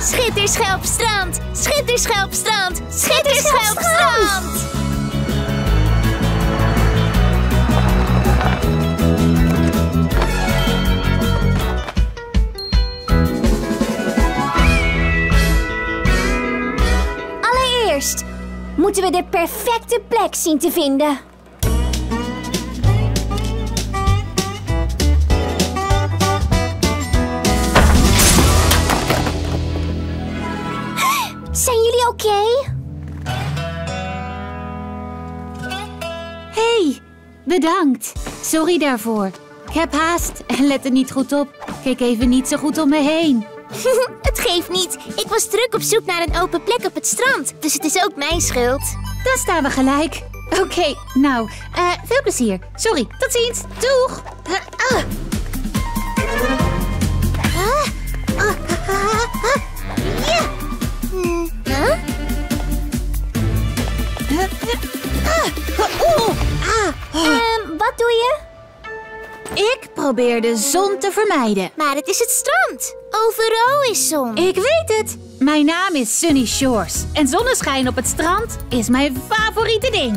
Schitterschelpstrand, schitterschelpstrand, schitterschelpstrand. Allereerst moeten we de perfecte plek zien te vinden. Oké? Hey, bedankt. Sorry daarvoor. Ik heb haast en let er niet goed op. Keek even niet zo goed om me heen. het geeft niet. Ik was druk op zoek naar een open plek op het strand. Dus het is ook mijn schuld. Dan staan we gelijk. Oké, nou, eh, veel plezier. Sorry, tot ziens. Doeg! Ah. Ah, probeer de zon te vermijden. Maar het is het strand. Overal is zon. Ik weet het. Mijn naam is Sunny Shores. En zonneschijn op het strand is mijn favoriete ding.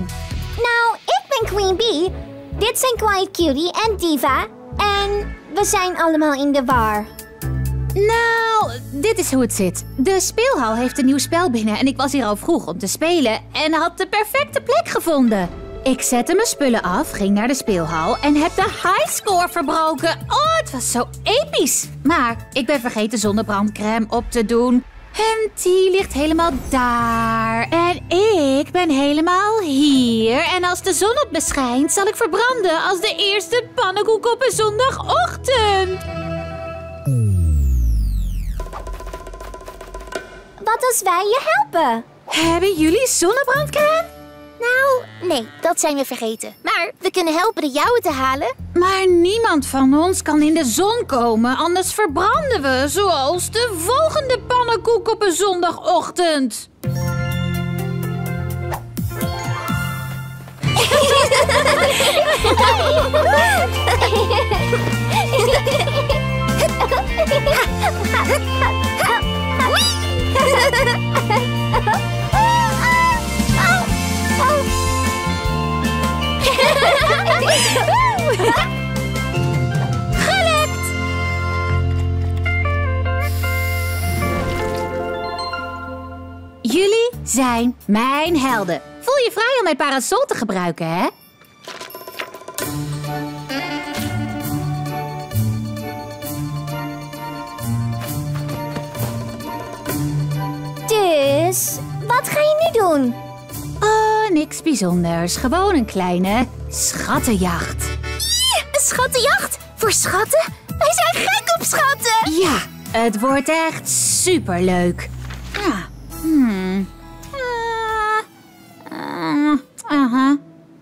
Nou, ik ben Queen Bee. Dit zijn Quiet Cutie en Diva. En we zijn allemaal in de war. Nou, dit is hoe het zit. De speelhal heeft een nieuw spel binnen en ik was hier al vroeg om te spelen en had de perfecte plek gevonden. Ik zette mijn spullen af, ging naar de speelhal en heb de highscore verbroken. Oh, het was zo episch. Maar ik ben vergeten zonnebrandcrème op te doen. En die ligt helemaal daar. En ik ben helemaal hier. En als de zon op me schijnt, zal ik verbranden als de eerste pannenkoek op een zondagochtend. Wat als wij je helpen? Hebben jullie zonnebrandcrème? Nou, nee, dat zijn we vergeten. Maar we kunnen helpen de jouwe te halen. Maar niemand van ons kan in de zon komen, anders verbranden we zoals de volgende pannenkoek op een zondagochtend. Gelukt! Jullie zijn mijn helden. Voel je vrij om mijn parasol te gebruiken, hè? Dus, wat ga je nu doen? Niks bijzonders. Gewoon een kleine schattenjacht. Een schattenjacht? Voor schatten? Wij zijn gek op schatten! Ja, het wordt echt superleuk. Ja. Hmm. Ah. Aha.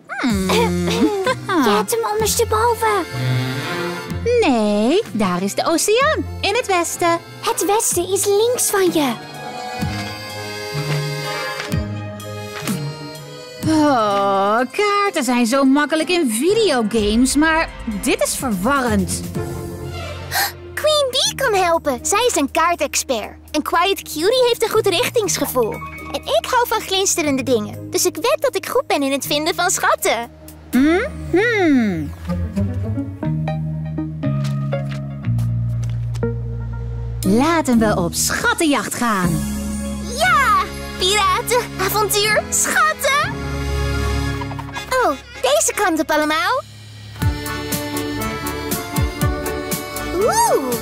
Hmm. Je hebt hem ondersteboven. Nee, daar is de oceaan. In het westen. Het westen is links van je. Oh, kaarten zijn zo makkelijk in videogames, maar dit is verwarrend. Queen Bee kan helpen. Zij is een kaartexpert. En Quiet Cutie heeft een goed richtingsgevoel. En ik hou van glinsterende dingen. Dus ik weet dat ik goed ben in het vinden van schatten. Hmm. Laten we op schattenjacht gaan. Ja! Piraten, avontuur, schatten! Oh, deze kant op allemaal. Oeh!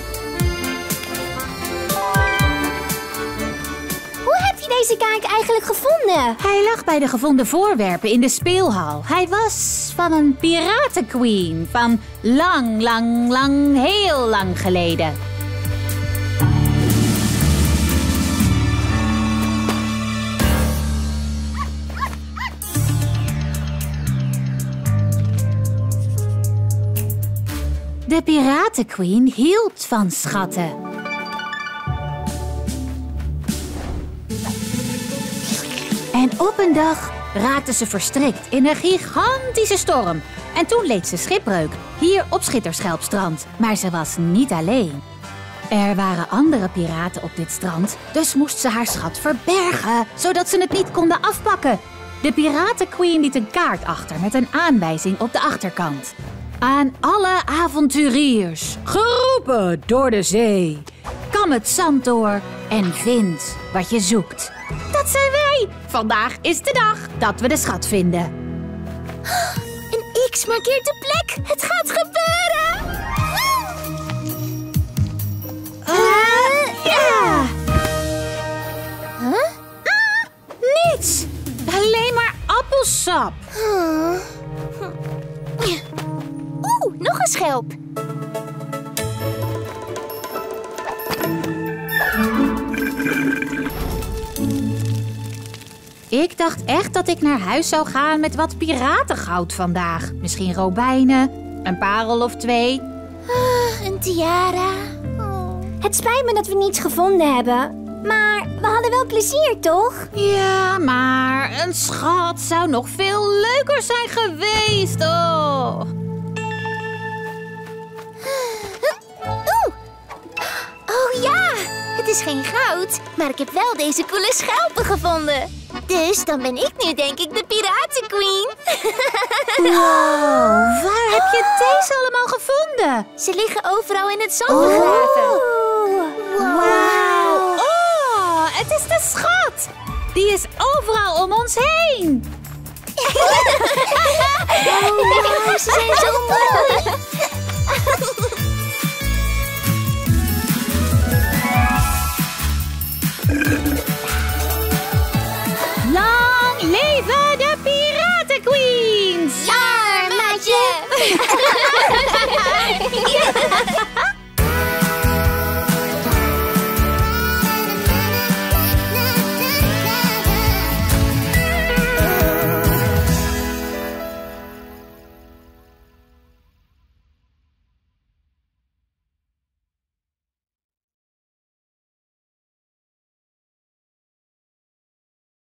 Hoe heb je deze kaart eigenlijk gevonden? Hij lag bij de gevonden voorwerpen in de speelhal. Hij was van een piratenqueen van lang, lang, lang, heel lang geleden. Piratenqueen hield van schatten. En op een dag raakte ze verstrikt in een gigantische storm. En toen leed ze schipbreuk, hier op Schitterschelpstrand. Maar ze was niet alleen. Er waren andere piraten op dit strand, dus moest ze haar schat verbergen, zodat ze het niet konden afpakken. De piratenqueen liet een kaart achter met een aanwijzing op de achterkant. Aan alle avonturiers, geroepen door de zee. Kam het zand door en vind wat je zoekt. Dat zijn wij! Vandaag is de dag dat we de schat vinden. Een X markeert de plek. Het gaat gebeuren. ja! Huh? Niets! Alleen maar appelsap. Schelp. Ik dacht echt dat ik naar huis zou gaan met wat piratengoud vandaag. Misschien robijnen, een parel of twee. Ah, een tiara. Het spijt me dat we niets gevonden hebben. Maar we hadden wel plezier, toch? Ja, maar een schat zou nog veel leuker zijn geweest. Oh. Maar ik heb wel deze coole schelpen gevonden. Dus dan ben ik nu denk ik de piratenqueen. Wow, waar heb je deze allemaal gevonden? Ze liggen overal in het zand begraven. Wauw. Oh, het is de schat. Die is overal om ons heen. Oh, ze zijn zo mooi.